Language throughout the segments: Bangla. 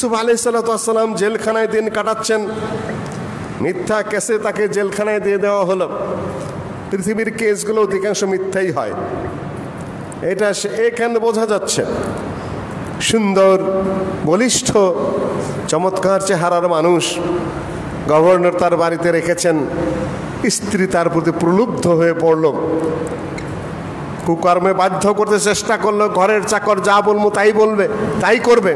ইউসুফ আলি সাল্লাম জেলখানায় দিন কাটাচ্ছেন। মিথ্যা কেসে তাকে জেলখানায় দিয়ে দেওয়া হলো। পৃথিবীর কেসগুলো অধিকাংশ মিথ্যাই হয়। এটা এখানে বোঝা যাচ্ছে। সুন্দর, বলিষ্ঠ, চমৎকার চেহারার মানুষ গভর্নর তার বাড়িতে রেখেছেন। স্ত্রী তার প্রতি প্রলুব্ধ হয়ে পড়ল। কুকর্মে বাধ্য করতে চেষ্টা করল, ঘরের চাকর যা বলব তাই বলবে, তাই করবে।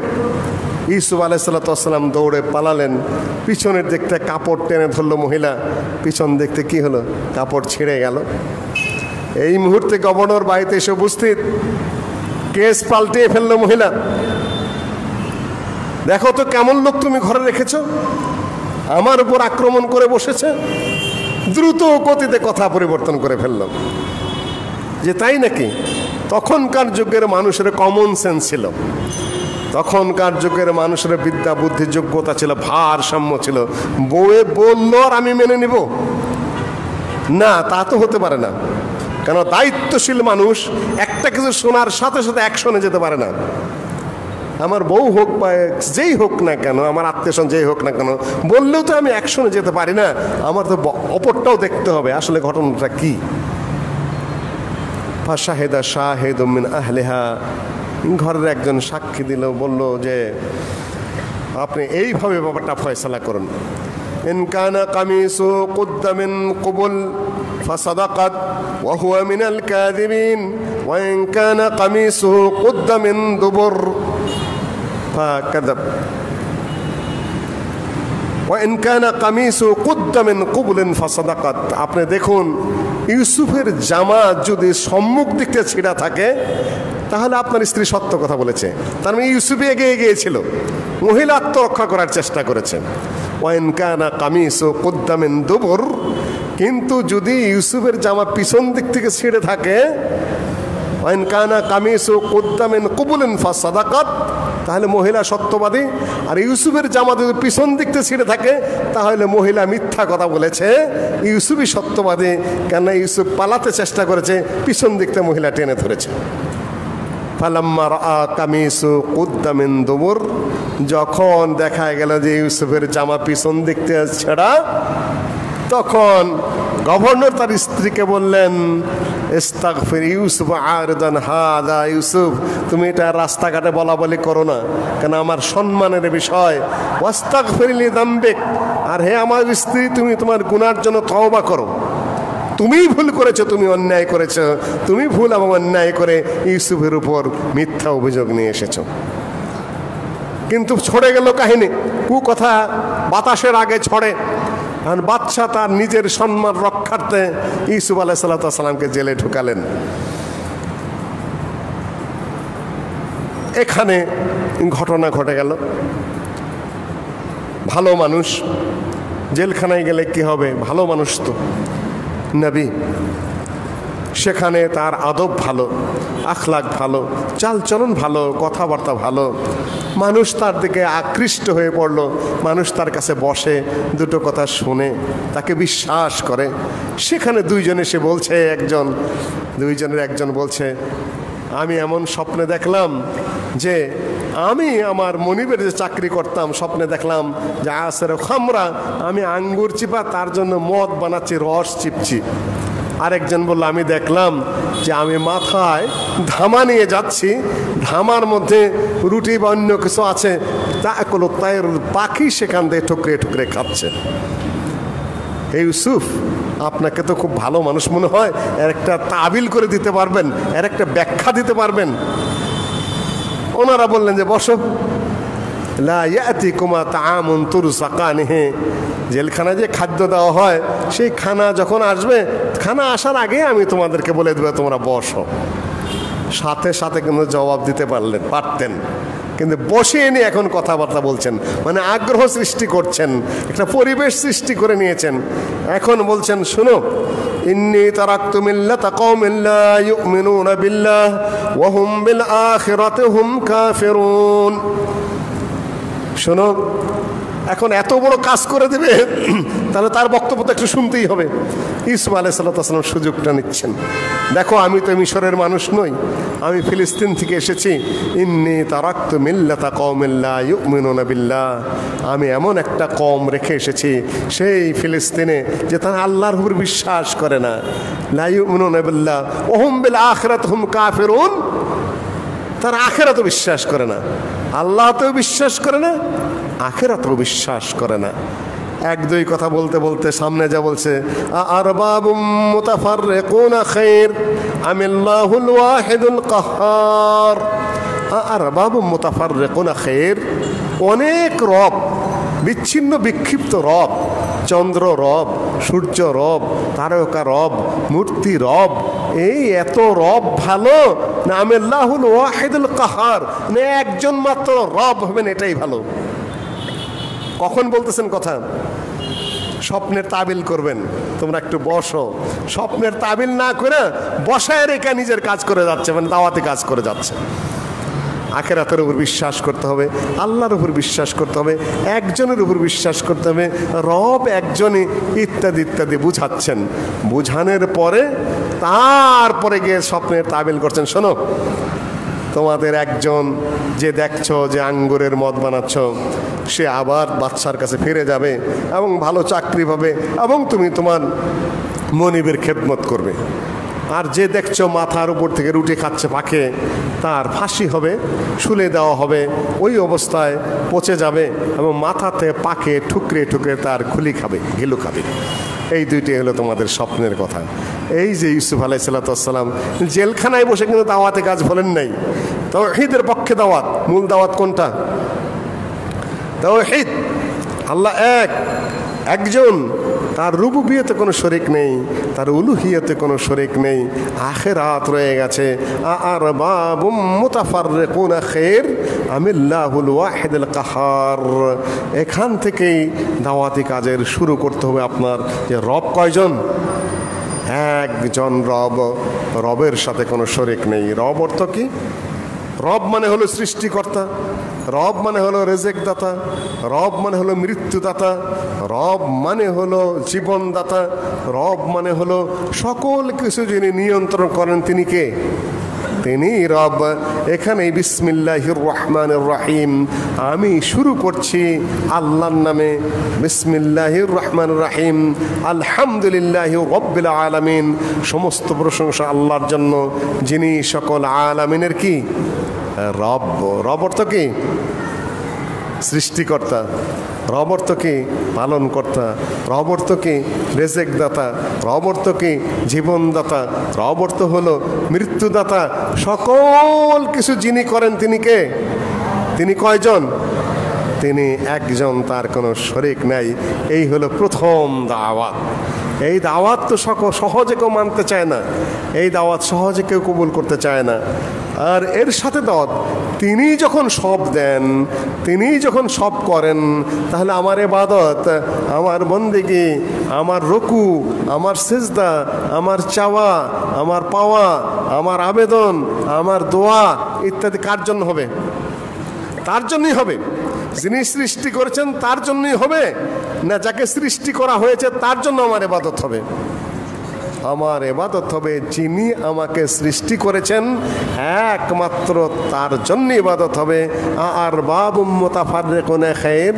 ইসুফ আলাইসাল্লাম দৌড়ে পালালেন। পিছনের দেখতে কাপড় টেনে ধরলো মহিলা। পিছন দেখতে কি হলো? কাপড় ছিঁড়ে গেল। এই মুহূর্তে গভর্নর বাড়িতে এসে উপস্থিত। কেস পাল্টিয়ে ফেলল মহিলা। দেখো তো কেমন লোক তুমি ঘরে রেখেছ। আমার উপর আক্রমণ করে বসেছে। দ্রুত গতিতে কথা পরিবর্তন করে ফেলল। যে তাই নাকি? তখনকার যুগের মানুষের কমন সেন্স ছিল। তখনকার যুগের মানুষের বিদ্যা, বুদ্ধি, যোগ্যতা ছিল, ভারসাম্য ছিল। বউয়ে বলল, আর আমি মেনে নিব? না, তা তো হতে পারে না। কেন, দায়িত্বশীল মানুষ একটা কিছু শোনার সাথে সাথে অ্যাকশনে যেতে পারে না। আমার বউ হোক বা যেই হোক না কেন, আমার আত্মীয় যেই হোক না কেন, বললেও তো আমি অ্যাকশনে যেতে পারি না। আমার তো অপরটাও দেখতে হবে, আসলে ঘটনাটা কি? ফাশাহেদা শাহেদ মিন আহলেহা ঘরের একজন সাক্ষী দিল বলল যে আপনি এইভাবে ব্যাপারটা ফয়সলা করুন ইন কানা কামিসু কুদ্দা মিন কুবুল فصدقت وهو من الكاذبين وإن كان قميصه قد من دبر فكذب وإن كان قميصه قد من قبل فصدقت আপনি দেখুন ইউসুফের জামা যদি সম্মুখ দিকতে ছিঁড়া থাকে, তাহলে আপনার স্ত্রী সত্য কথা বলেছে। তার মানে ইউসুফে এগিয়ে গিয়েছিল। মহিলা আত্মরক্ষা করার চেষ্টা করেছেন ওয়াইন কানা কামিস ও কুদ্দামেন দুবর। কিন্তু যদি ইউসুফের জামা পিছন দিক থেকে ছিঁড়ে থাকে, ওয়াইন কানা কামিস ও কুদ্দামেন কুবুলেন ফাসাদাকাত তাহলে মহিলা সত্যবাদী। আর ইউসুফের জামা যদি পিছন দিকতে ছিঁড়ে থাকে, তাহলে মহিলা মিথ্যা কথা বলেছে। ইউসুফই সত্যবাদী কেন ইউসুফ পালাতে চেষ্টা করেছে, পিছন দিকতে মহিলা টেনে ধরেছে। ফালাম্মার আ কামিসু কুদ্দামিন দুবুর যখন দেখা গেল যে ইউসুফের জামা পিছন দেখতে ছেড়া তখন গভর্নর তার স্ত্রীকে বললেন, ইস্তাগফির ইউসুফ আরদান হাদা, ইউসুফ, তুমি এটা রাস্তাঘাটে বলা বলি করো না। কেন আমার সম্মানের বিষয়। ওয়াস্তাগফিরলি দাম্বেক। আর হে আমার স্ত্রী, তুমি তোমার গুনার জন্য তওবা করো। তুমি ভুল করেছ, তুমি অন্যায় করেছ। তুমি ভুল এবং অন্যায় করে ইউসুফের উপর মিথ্যা অভিযোগ নিয়ে এসেছ। কিন্তু ছড়ে গেল কাহিনী। কু কথা বাতাসের আগে ছড়ে। আর বাদশাহ তার নিজের সম্মান রক্ষার্থে ইউসুফ আলাহ সাল্লামকে জেলে ঢুকালেন। এখানে ঘটনা ঘটে গেল। ভালো মানুষ, জেলখানায় গেলে কি হবে? ভালো মানুষ তো। নবী সেখানে তার আদব ভালো আখলাক ভালো, চালচলন ভালো, কথাবার্তা ভালো। মানুষ তার দিকে আকৃষ্ট হয়ে পড়ল, মানুষ তার কাছে বসে, দুটো কথা শুনে, তাকে বিশ্বাস করে। সেখানে দুইজন এসে বলছে, একজন, দুইজনের একজন বলছে, আমি এমন স্বপ্নে দেখলাম যে, আমি আমার মনিবের যে চাকরি করতাম, স্বপ্নে দেখলাম যে আসের খামরা, আমি আঙ্গুর চিপা, তার জন্য মদ বানাচ্ছি, রস চিপছি। আরেকজন বলল, আমি দেখলাম যে আমি মাথায় ধামা নিয়ে যাচ্ছি। ধামার মধ্যে রুটি বা অন্য কিছু আছে। তা কোনো তাই পাখি সেখান থেকে ঠুকরে ঠুকরে খাচ্ছে। এই ইউসুফ, আপনাকে তো খুব ভালো মানুষ মনে হয়। এর একটা তাবিল করে দিতে পারবেন, এর একটা ব্যাখ্যা দিতে পারবেন। ওনারা বললেন যে, বসো। সাকানিহে। জেলখানায় যে খাদ্য দেওয়া হয়, সেই খানা যখন আসবে, খানা আসার আগে আমি তোমাদেরকে বলে দেবো, তোমরা বসো। সাথে সাথে কিন্তু জবাব দিতে পারলেন, পারতেন। কিন্তু বসে এনে এখন কথাবার্তা বলছেন। মানে আগ্রহ সৃষ্টি করছেন, একটা পরিবেশ সৃষ্টি করে নিয়েছেন। এখন বলছেন, শুনো, ইন্নি তারাক্তু মিল্লাতা কওমিন লা ইউমিনুনা বিল্লাহ, ওয়া হুম বিল আখিরাতি হুম কাফিরুন। শোনো, এখন এত বড় কাজ করে দেবে, তাহলে তার বক্তব্য তো একটু শুনতেই হবে। ইসুফ আলাইসাল্লাম সুযোগটা নিচ্ছেন। দেখো, আমি তো মিশরের মানুষ নই, আমি ফিলিস্তিন থেকে এসেছি। ইন্নি তারাক্ত মিল্লাতা কৌমিল্লা বিল্লাহ। আমি এমন একটা কম রেখে এসেছি, সেই ফিলিস্তিনে যে তারা আল্লাহর উপর বিশ্বাস করে না। লা ইউমিনুনা বিল্লাহ, ওহুম বিল আখরাত হুম কাফিরুন। তার আখেরাতও বিশ্বাস করে না। আল্লাহতেও বিশ্বাস করে না, আখেরাতেও বিশ্বাস করে না। এক দুই কথা বলতে বলতে সামনে যা বলছে আর বাবুম মুতাফাররিকুনা খাইর, আমিল্লাহুল ওয়াহিদুল কাহ্হার আর বাবুম মুতাফাররিকুনা খাইর, অনেক রব, বিচ্ছিন্ন বিক্ষিপ্ত রব, চন্দ্র রব সূর্য রব, তারকা রব, মূর্তি রব, এই এত রব ভালো? না ওয়াহিদুল কাহার। না একজন মাত্র রব হবেন, এটাই ভালো। কখন বলতেছেন কথা? স্বপ্নের তাবিল করবেন, তোমরা একটু বসো। স্বপ্নের তাবিল না করে বসায় রেখে নিজের কাজ করে যাচ্ছে মানে দাওয়াতে কাজ করে যাচ্ছে। আখেরাতের উপর বিশ্বাস করতে হবে, আল্লাহর উপর বিশ্বাস করতে হবে, একজনের উপর বিশ্বাস করতে হবে, রব একজনই ইত্যাদি ইত্যাদি বুঝাচ্ছেন। বুঝানোর পরে তারপরে গিয়ে স্বপ্নের তাবিল করছেন। শোনো, তোমাদের একজন যে দেখছ, যে আঙ্গুরের মদ বানাচ্ছ, সে আবার বাচ্চার কাছে ফিরে যাবে এবং ভালো চাকরি পাবে এবং তুমি তোমার মনিবের খেদমত করবে। আর যে দেখছ মাথার উপর থেকে রুটি খাচ্ছে পাখে, তার ফাঁসি হবে, শুলে দেওয়া হবে, ওই অবস্থায় পচে যাবে এবং মাথাতে পাকে ঠুকরে ঠুকরে তার খুলি খাবে, ঘিলু খাবে। এই দুইটি হলো তোমাদের স্বপ্নের কথা। এই যে ইউসুফ আলাই সাল্লাতাম জেলখানায় বসে কিন্তু দাওয়াতে কাজ বলেন নাই। তৌহিদের পক্ষে দাওয়াত, মূল দাওয়াত কোনটা? তৌহিদ আল্লাহ এক, একজন তার রুবুবিয়তে কোনো শরিক নেই, তার উলুহিয়তে কোনো শরিক নেই। আখেরাত রয়ে গেছে। আর বাবুম মুতাফার কোন খের আমিল্লাহুল ওয়াহিদুল কাহার। এখান থেকেই দাওয়াতি কাজের শুরু করতে হবে আপনার। যে রব কয়জন? একজন রব। রবের সাথে কোনো শরিক নেই। রব অর্থ কি? রব মানে হলো সৃষ্টিকর্তা। রব মানে হলো রেজেকদাতা, রব মানে হলো মৃত্যুদাতা, রব মানে হলো জীবনদাতা, রব মানে হলো সকল কিছু যিনি নিয়ন্ত্রণ করেন তিনি কে? তিনি রব। এখানে বিসমিল্লাহির রহমান রাহিম। আমি শুরু করছি আল্লাহর নামে। বিসমিল্লাহির রহমান রাহিম। আলহামদুলিল্লাহ রব্বিল আলামিন। সমস্ত প্রশংসা আল্লাহর জন্য। যিনি সকল আলামিনের কি? রব রব অর্থ কি? সৃষ্টিকর্তা। রব অর্থ কি? পালনকর্তা। রব অর্থ কি? রেজেকদাতা। রব অর্থ কি? জীবনদাতা। রব অর্থ হলো মৃত্যুদাতা। সকল কিছু যিনি করেন তিনি কে? তিনি কয়জন? তিনি একজন, তার কোনো শরিক নাই। এই হলো প্রথম দাওয়াত। এই দাওয়াত তো সহজে কেউ মানতে চায় না। এই দাওয়াত সহজে কেউ কবুল করতে চায় না। আর এর সাথে দাওয়াত তিনি যখন সব দেন তিনি যখন সব করেন, তাহলে আমার এবাদত আমার বন্দিগি, আমার রকু, আমার সেজদা, আমার চাওয়া, আমার পাওয়া, আমার আবেদন, আমার দোয়া ইত্যাদি কার জন্য হবে? তার জন্যই হবে। যিনি সৃষ্টি করেছেন তার জন্যই হবে, না যাকে সৃষ্টি করা হয়েছে তার জন্য আমার এবাদত হবে। আমার এবাদত হবে যিনি আমাকে সৃষ্টি করেছেন, একমাত্র তার জন্য ইবাদত হবে। আর বাবু মোতাফার কোনে খের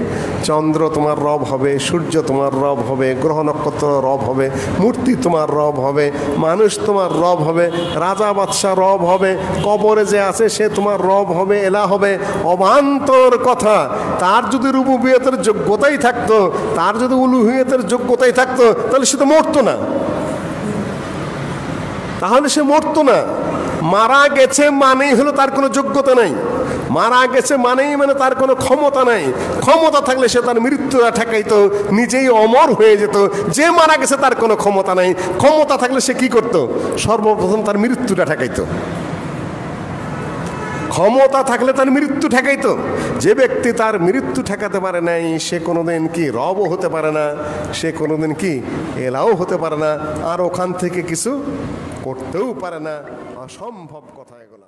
চন্দ্র তোমার রব হবে, সূর্য তোমার রব হবে, গ্রহ নক্ষত্র রব হবে, মূর্তি তোমার রব হবে, মানুষ তোমার রব হবে, রাজা বাদশাহ রব হবে, কবরে যে আছে সে তোমার রব হবে, এলা হবে। অবান্তর কথা, তার যদি রুবুবিয়তের যোগ্যতাই থাকতো, তার যদি উলুহিয়তের যোগ্যতাই থাকতো, তাহলে সে তো মরতো না। তাহলে সে মরতো না। মারা গেছে মানেই হলো তার কোনো যোগ্যতা নাই। মারা গেছে মানেই মানে তার কোনো ক্ষমতা নাই। ক্ষমতা থাকলে সে তার মৃত্যুটা ঠেকাইতো, নিজেই অমর হয়ে যেত। যে মারা গেছে তার কোনো ক্ষমতা নাই। ক্ষমতা থাকলে সে কি করত? সর্বপ্রথম তার মৃত্যুটা ঠেকাইতো। ক্ষমতা থাকলে তার মৃত্যু ঠেকাই তো যে ব্যক্তি তার মৃত্যু ঠেকাতে পারে নাই, সে কোনোদিন কি রবও হতে পারে না, সে কোনোদিন কি এলাও হতে পারে না, আর ওখান থেকে কিছু করতেও পারে না। অসম্ভব কথা এগুলা।